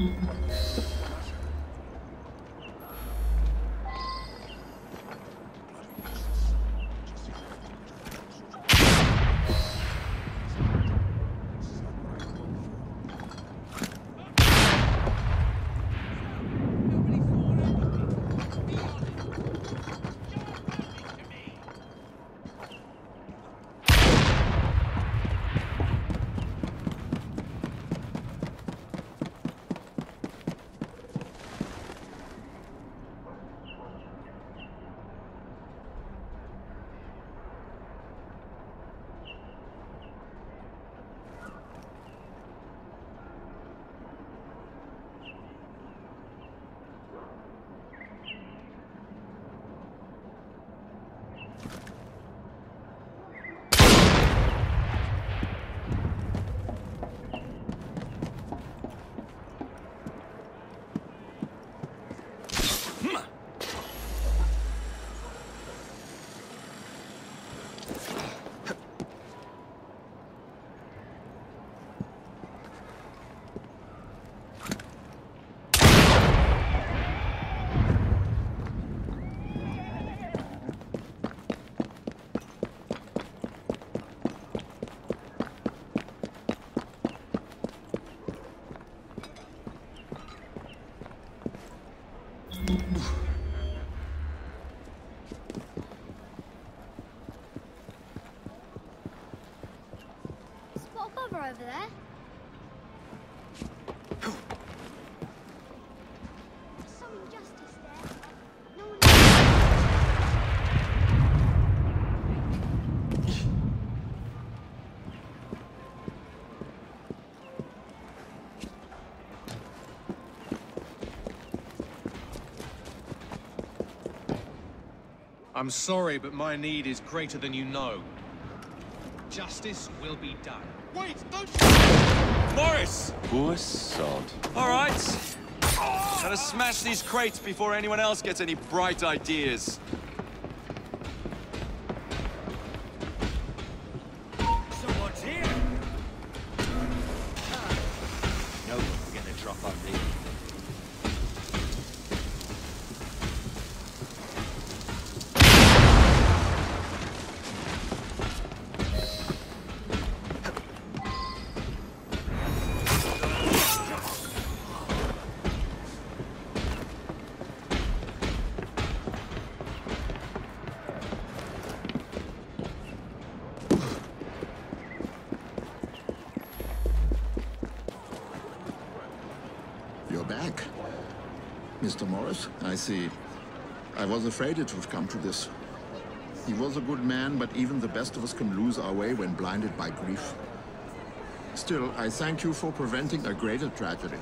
Mm-hmm. Over there. I'm sorry, but my need is greater than you know. Justice will be done. Wait, don't Morris! Poor sod. All right. Gotta smash these crates before anyone else gets any bright ideas. Back. Mr. Morris, I see. I was afraid it would come to this. He was a good man, but even the best of us can lose our way when blinded by grief. Still, I thank you for preventing a greater tragedy.